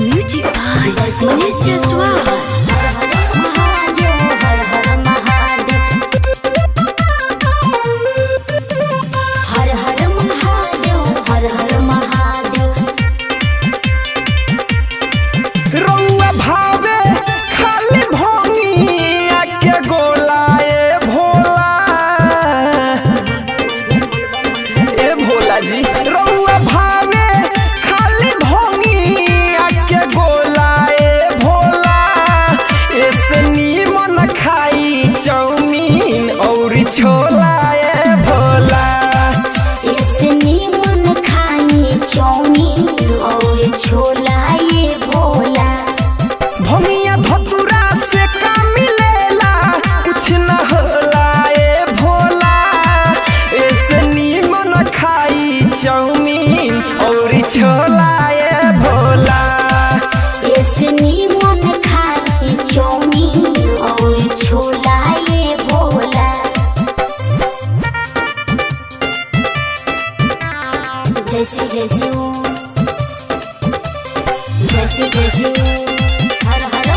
Music time, Malaysia Suara. जी रउआ भावे जय श्री जय शिव हर हर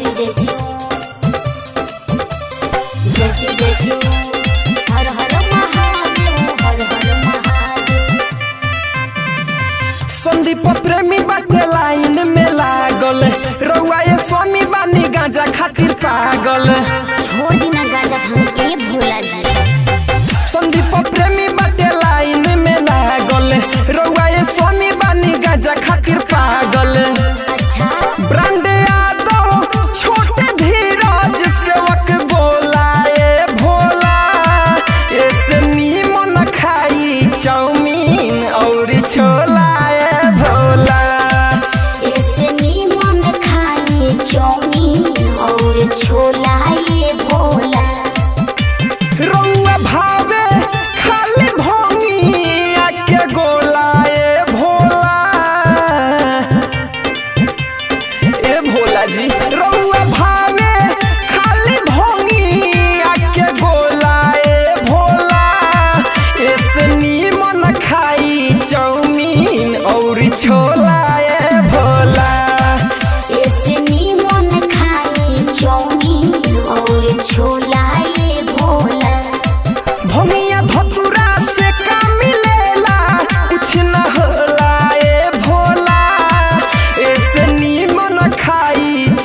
जैसी जैसी। जैसी जैसी। हर हर महादेव हर हर महादेव। संदीप प्रेमी बाटे लाइन में लागल। रउआ ये स्वामी बानी गांजा खातिर पागल। छोड़ ना गांजा हम चाउमीन और छोला ए भोला ऐसे नीमन खानी चाउमीन और छोला ये भोला रउआ भावे खाली भोंगिया के गोला ए भोला ए भोला जी रउआ